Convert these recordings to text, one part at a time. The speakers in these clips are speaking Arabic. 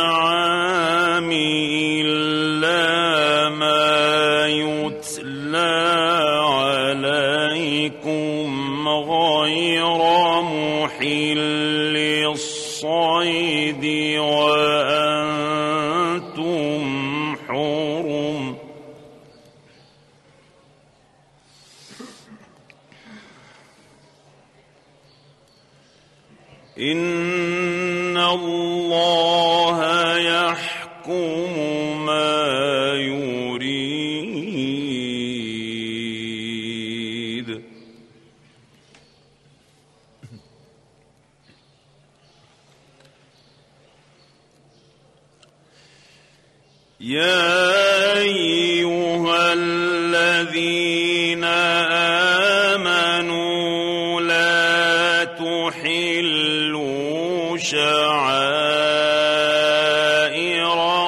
الأنعام تحلوا شعائر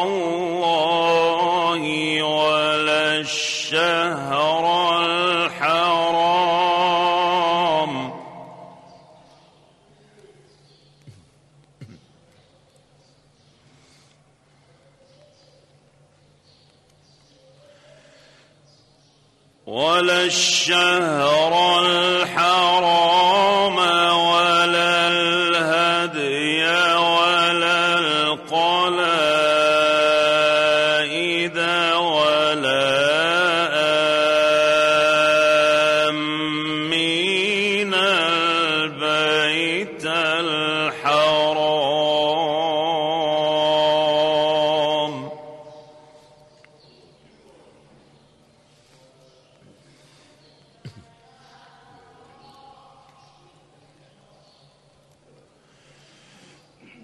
الله ولا الشهر الحرام ولا الشهر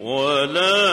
ولا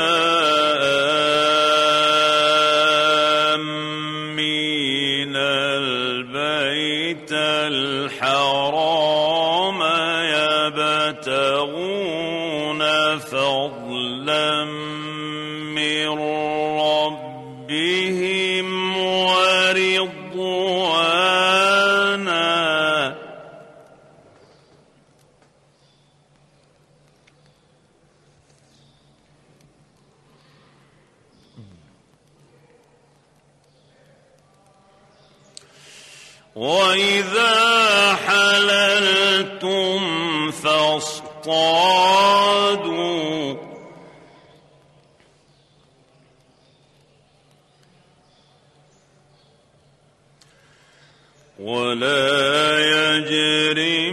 ولا يجرمنكم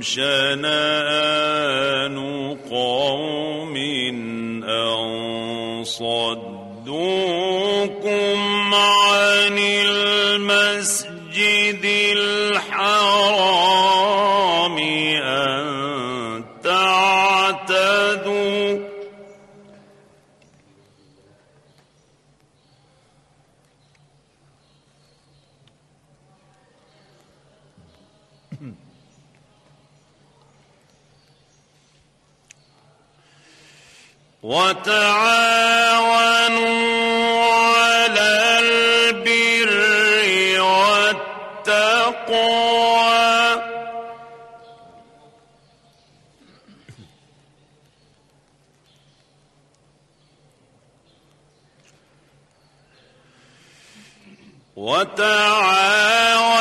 شنآن قوم أن صدوكم وتعاونوا على البر والتقوى.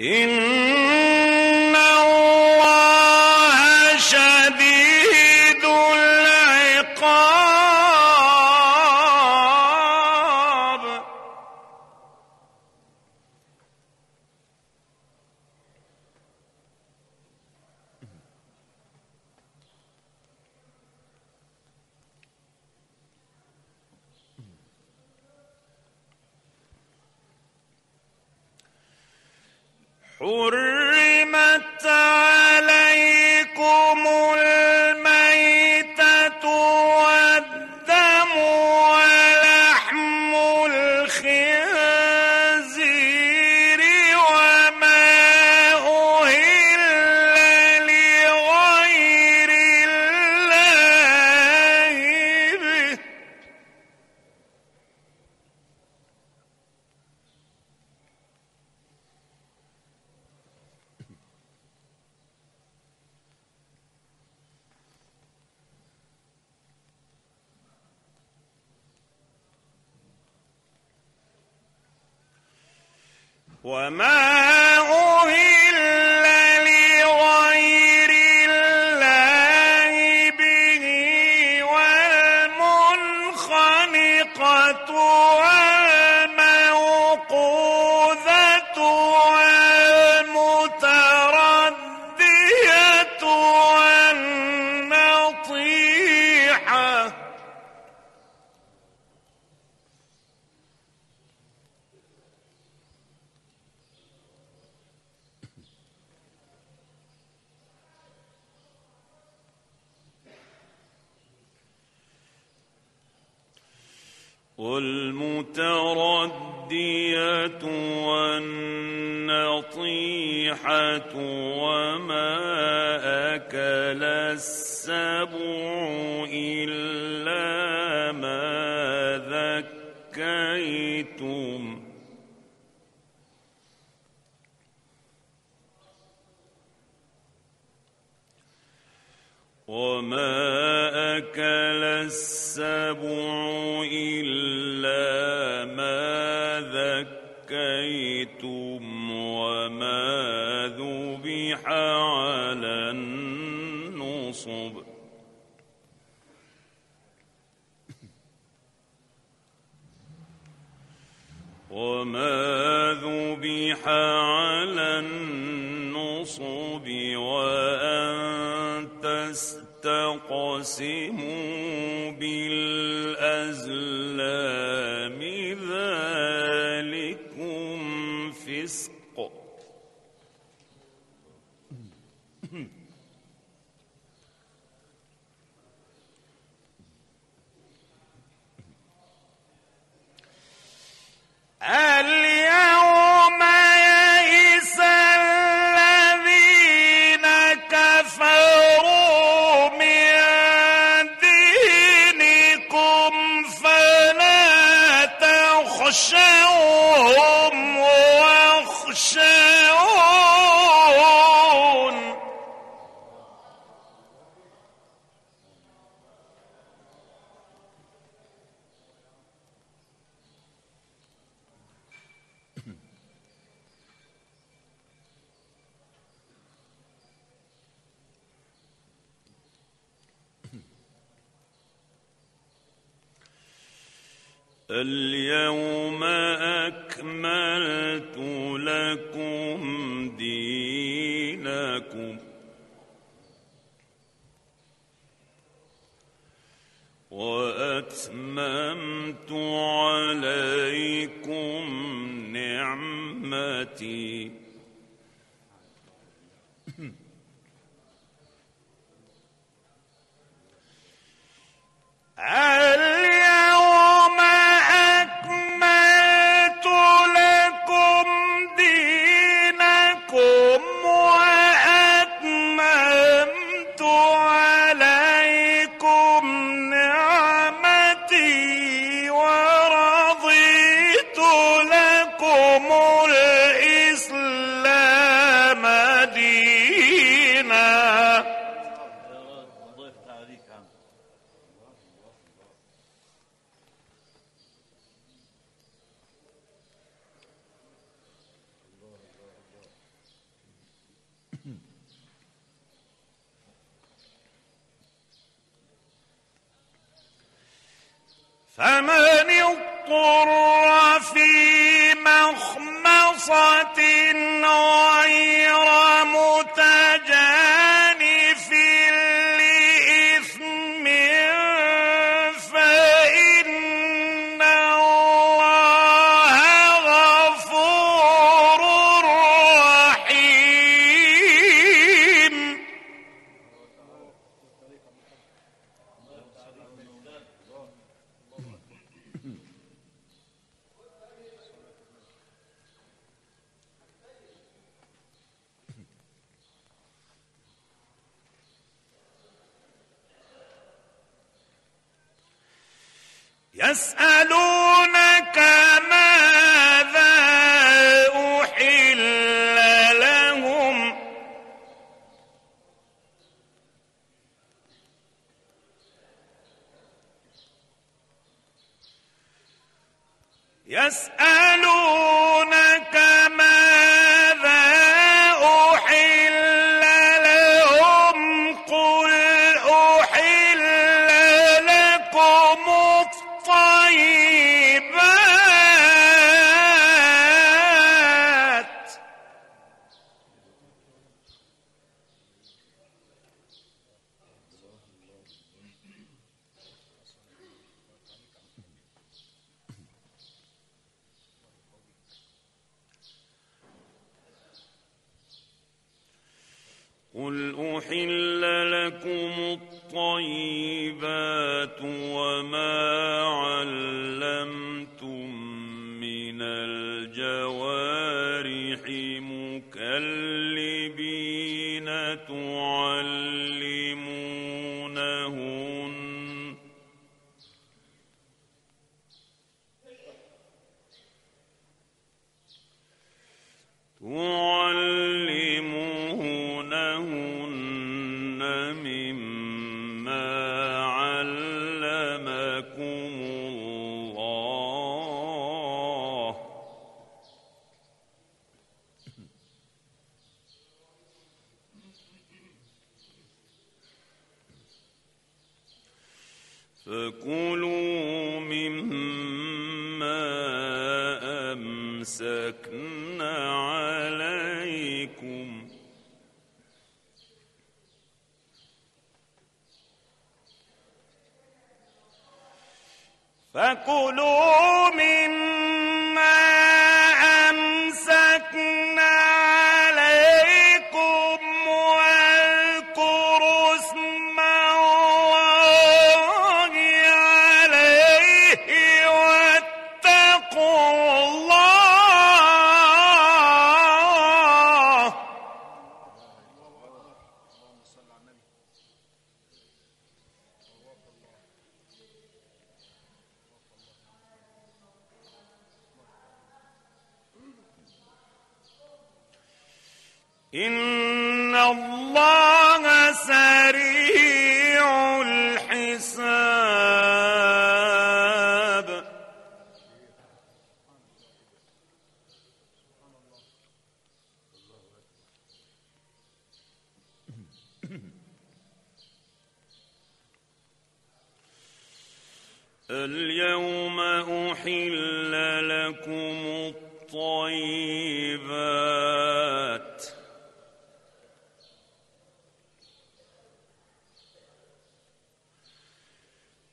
إن وما والمتردية والنطيحة وما أكل السبع إلا ما ذكيتم. وما أكل السبع إلا وما ذبح على النصب وأن تستقسموا اليوم أكملت لكم دينكم. وأتممت عليكم نعمتي. فمن فاسأل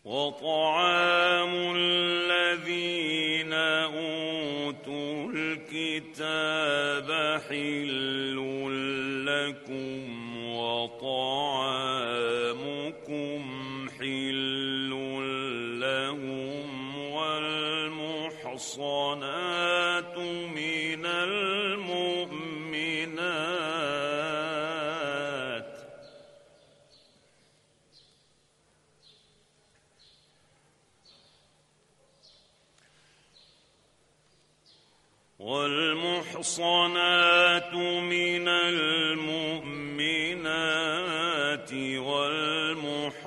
وطعام الذين أوتوا الكتاب حل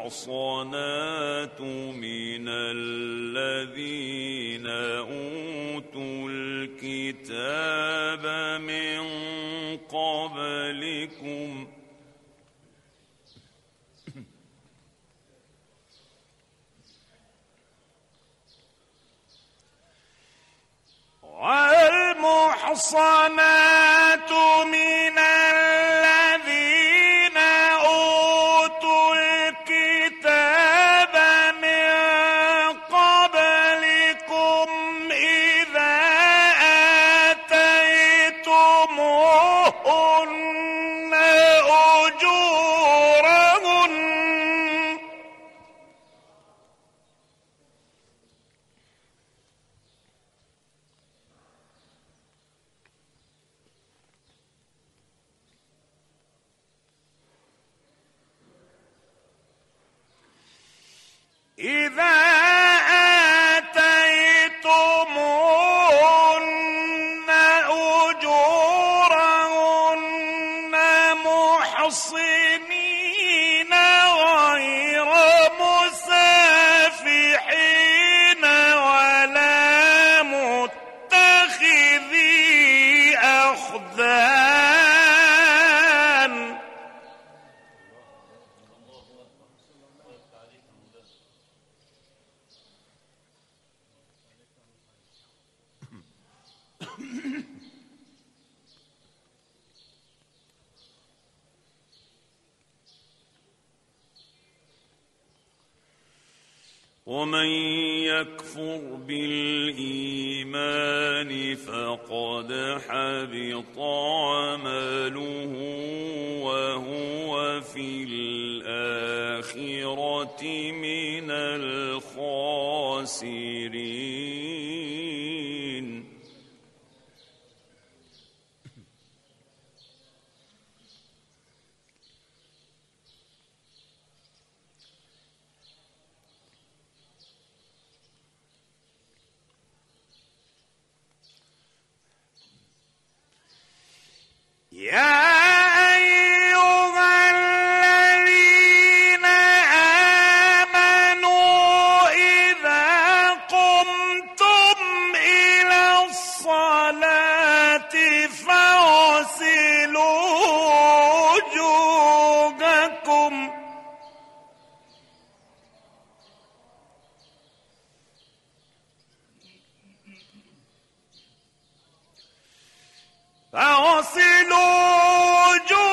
المحصنات من الذين أوتوا الكتاب من قبلكم والمحصنات عصير الخاسرين. يا فاغسلوا وجوهكم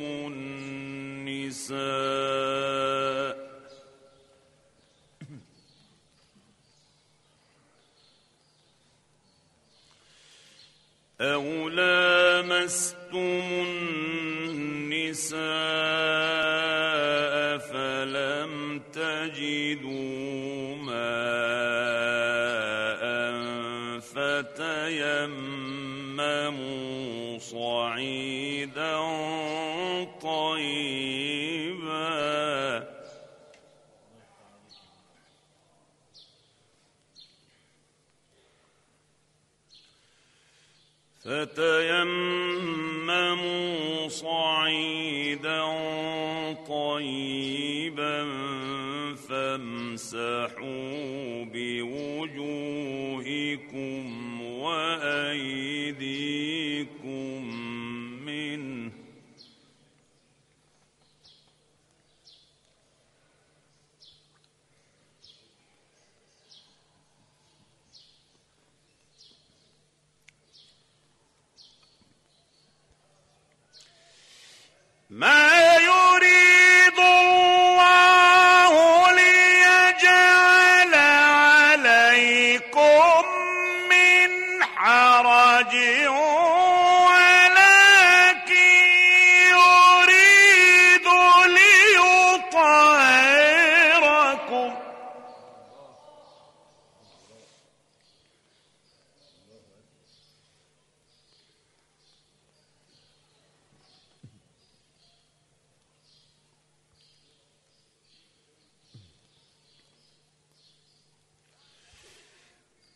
النساء. أو لامستم النساء فلم تجدوا ماء فتيمموا صعيدا فتيمموا صعيدا طيبا فامسحوا بوجوهكم وأيديكم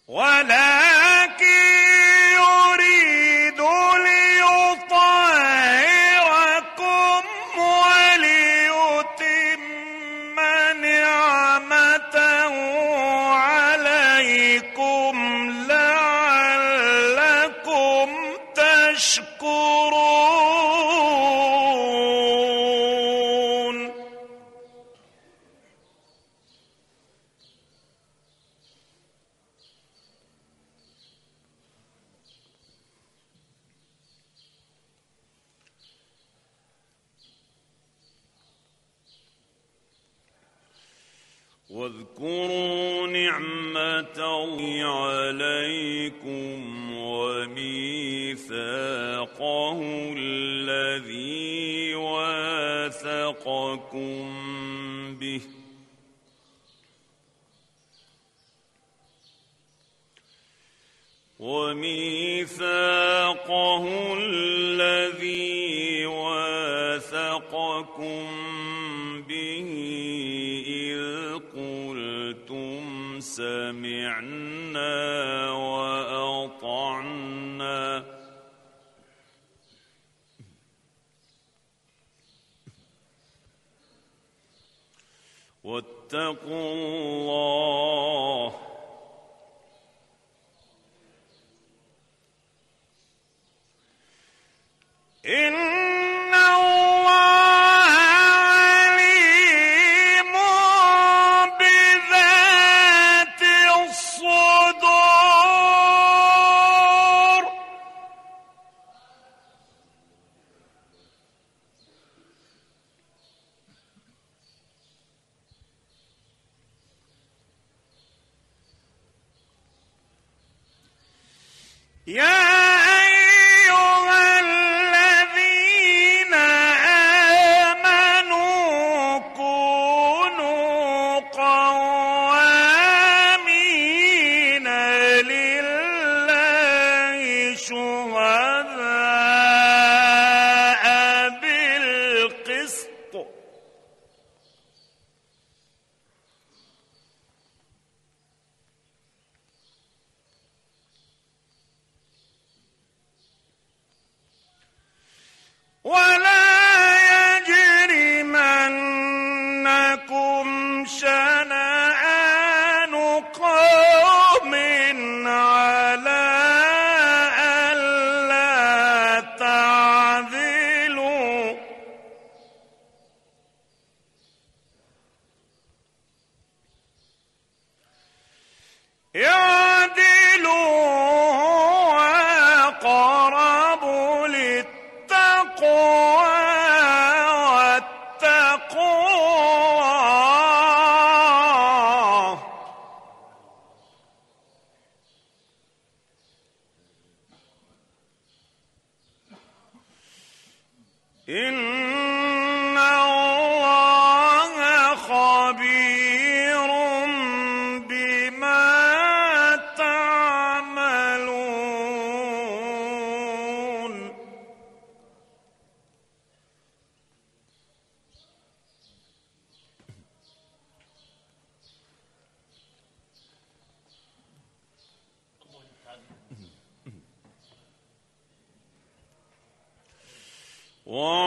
ولا خلقكم به. وميثاقه الذي واثقكم به إذ قلتم سمعنا وأطعنا. واتقوا الله. إن Yeah! One.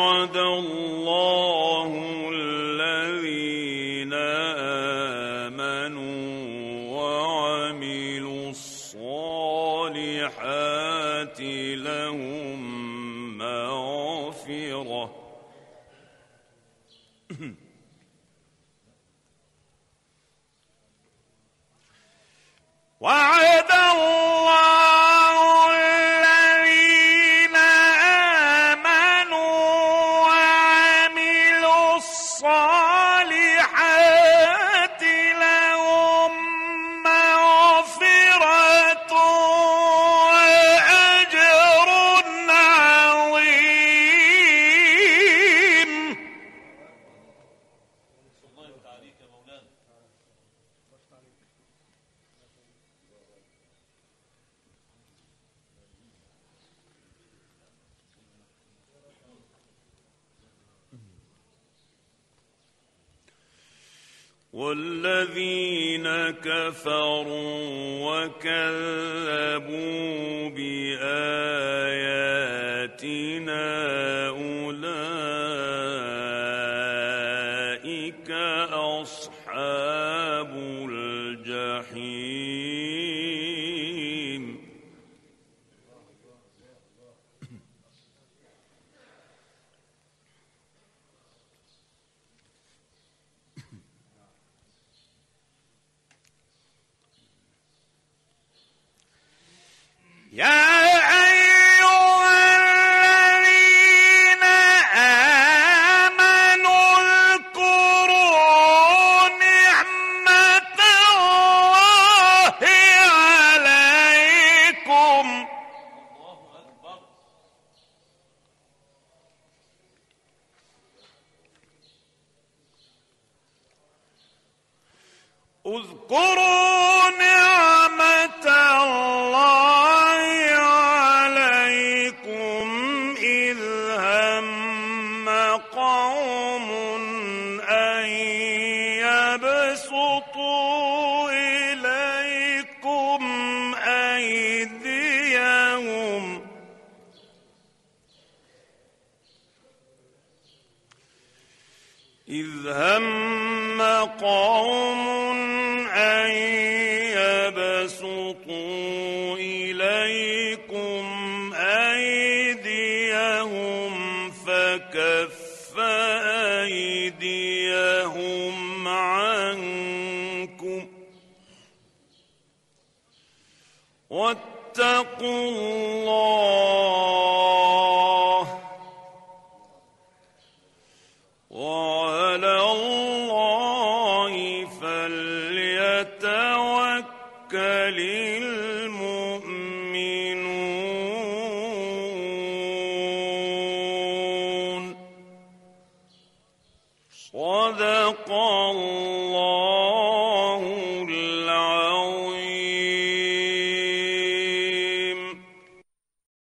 والذين كفروا وكذبوا بآياتنا أولئك Yeah! إذ هم قوم أن يبسطوا إليكم أيديهم فكف أيديهم عنكم واتقوا الله